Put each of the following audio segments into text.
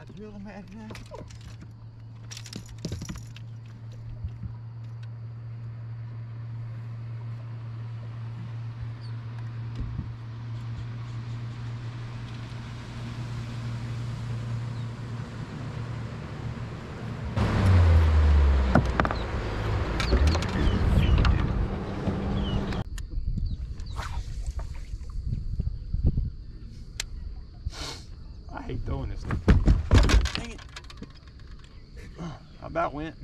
I drill them at now. I hate throwing this thing. Dang it. I about went.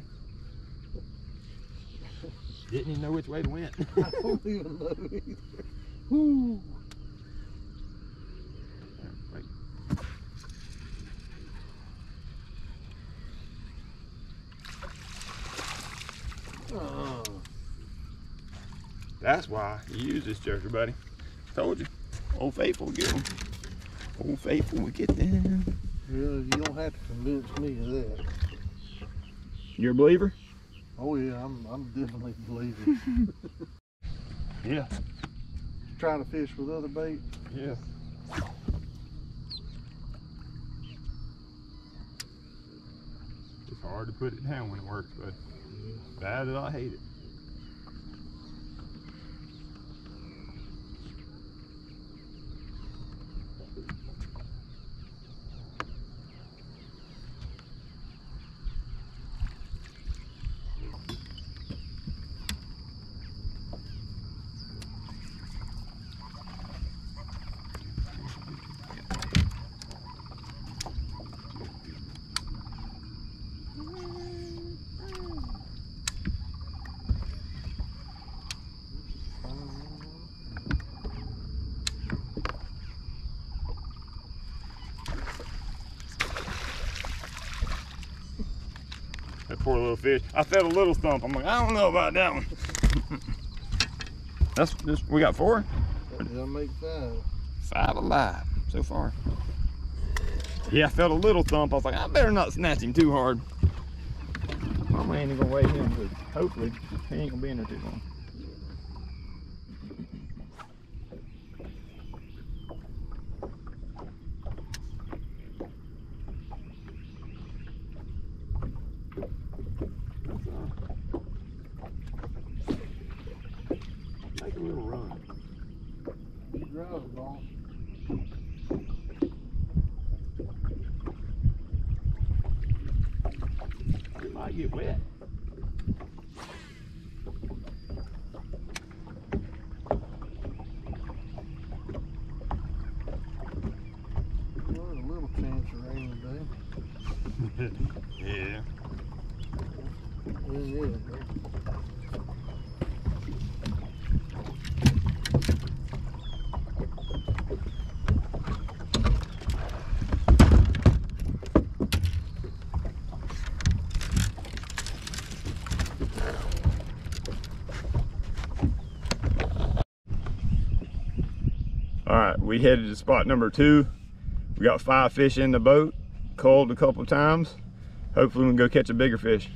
Didn't even know which way to went. I don't even know either. Oh. That's why you use this jerker, buddy. Told you. Old Faithful will get them. Old Faithful will get them. Really, you don't have to convince me of that. You're a believer? Oh yeah, I'm I'm definitely a believer. Yeah. Trying to fish with other bait. Yeah. It's hard to put it down when it works, but bad that I hate it. That poor little fish. I felt a little thump. I'm like, I don't know about that one. That's this. We got four, I'll make five. five alive so far. Yeah, I felt a little thump. I was like, I better not snatch him too hard. My man ain't gonna weigh him, but hopefully he ain't gonna be in there too long. Take a little run. You drive it, boss. Might get wet. Well, there's a little chance of rain today. yeah. Yeah, yeah. All right, we headed to spot number two. We got five fish in the boat, culled a couple times. Hopefully we can go catch a bigger fish.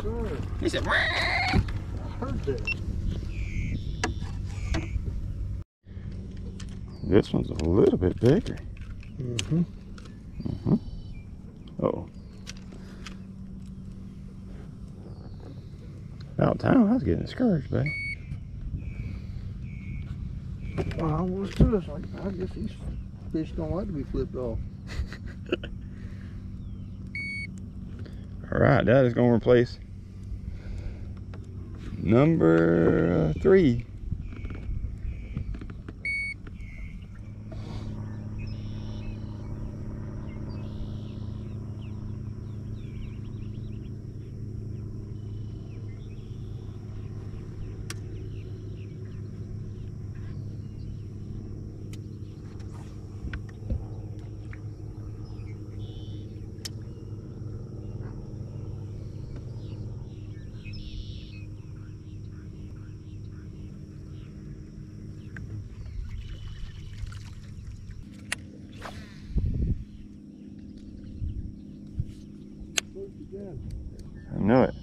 Sure. He said, "Wah." I heard that. This one's a little bit bigger. Mm-hmm. Oh. About time I was getting discouraged, buddy. Well, I was too. It's like, I guess these fish don't like to be flipped off. Right, that is going to replace number three. I know it.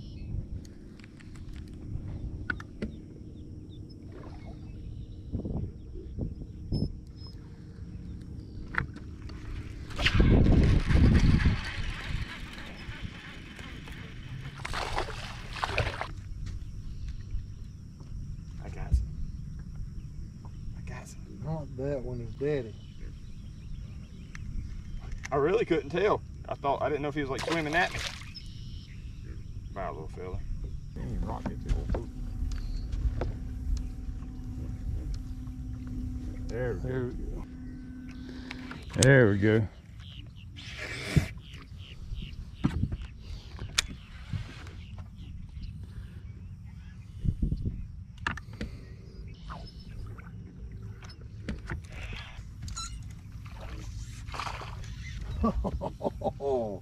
I got some. I got some. Not that one is daddy. I really couldn't tell. I thought I didn't know if he was like swimming at me. Bye, little fella. Dang, rocket too. There, There we go. there we go. Oh.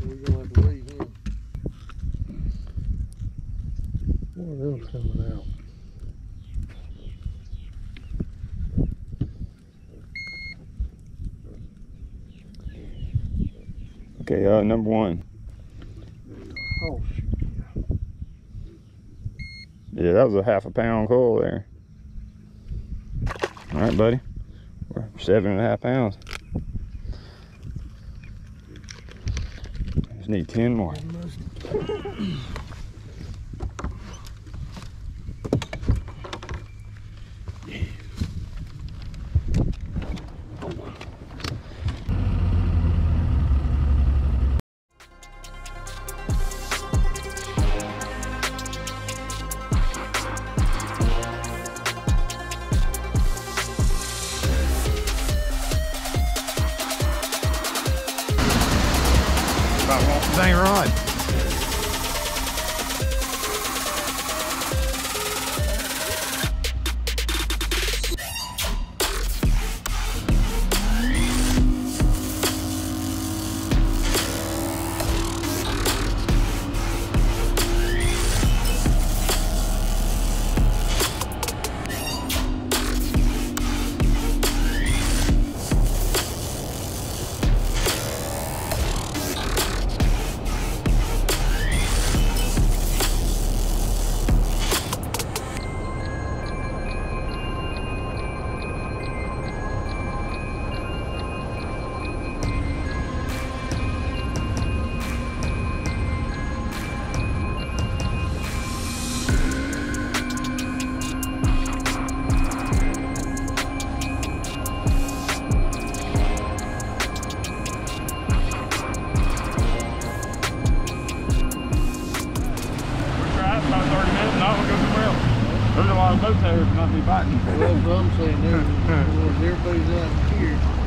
We're gonna have to leave him. One of them's coming out. Okay, uh, number one. Oh. Yeah, that was a half a pound coil there. All right, buddy. We're seven and a half pounds. Just need ten more. There's a lot of boats out here for not be biting. Well, I'm saying there. Everybody's out here.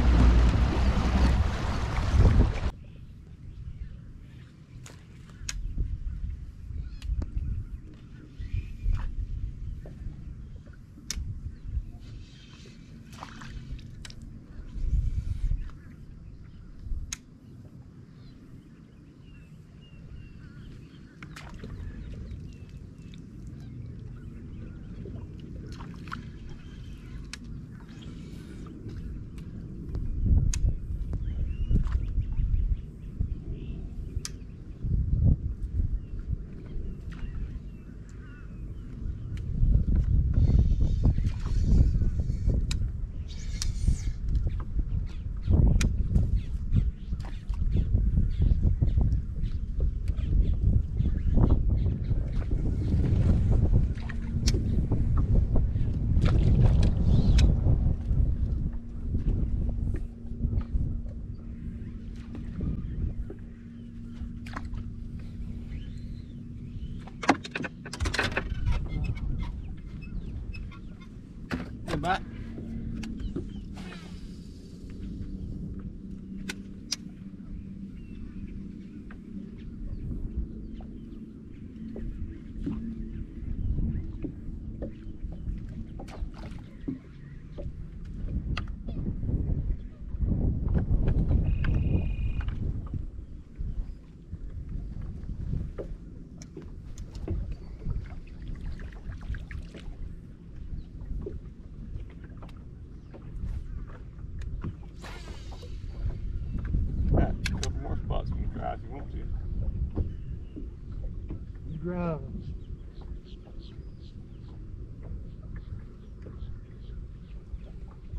You driving.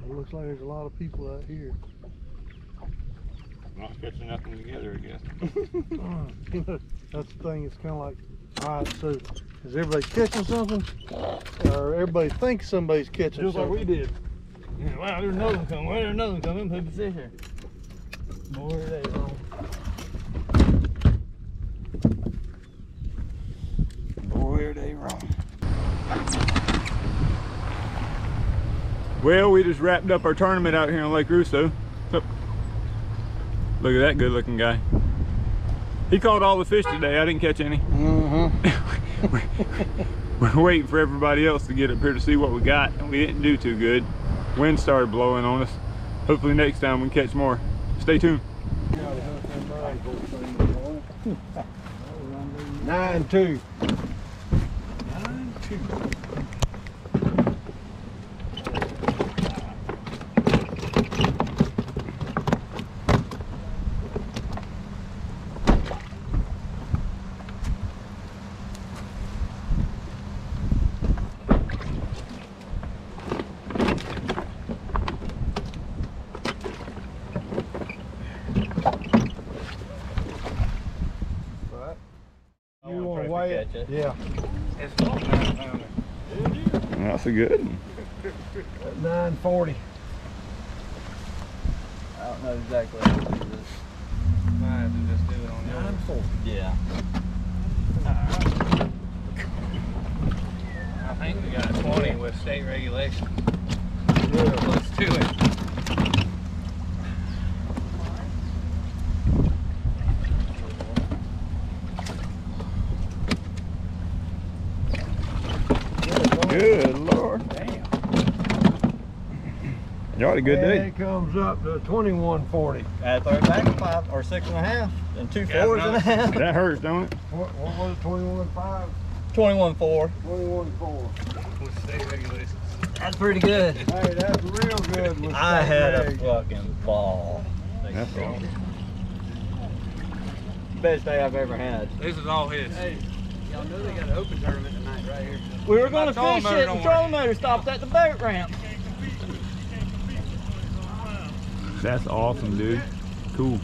It looks like there's a lot of people out here. Not catching nothing together, I guess. That's the thing, it's kinda like, alright, so is everybody catching something? Or everybody thinks somebody's catching Just like we did. Yeah, wow, there's another one coming. Wow, there's another one coming. Who'd sit here? Boy, they wrong. Boy, are they wrong. Well, we just wrapped up our tournament out here on Lake Rousseau. Look, look at that good looking guy. He caught all the fish today. I didn't catch any. Mm-hmm. We're waiting for everybody else to get up here to see what we got, and we didn't do too good. Wind started blowing on us. Hopefully next time we can catch more. Stay tuned. Nine two. Nine, two. You oh, wanna weigh it? Yeah. That's a good one. Nine forty. I don't know exactly how to do this. Might have to just do it on Nine forty. Yeah. I think we got 20 with state regulations. Yeah. Let's do it. You a good And day. it comes up to twenty-one forty. Add throw it back five or six and a half, and two Yeah, fours and a half. That hurts, don't it? What, what was it, twenty-one five? Twenty-one four. Twenty-one four. With state regulations. That's pretty good. Hey, that's real good I state had a fucking ball. That's awesome. Best day I've ever had. This is all his. Hey, y'all know they got an open tournament tonight right here. We were gonna fish it, don't and trolling motor stopped at the boat ramp. That's awesome, dude. Cool.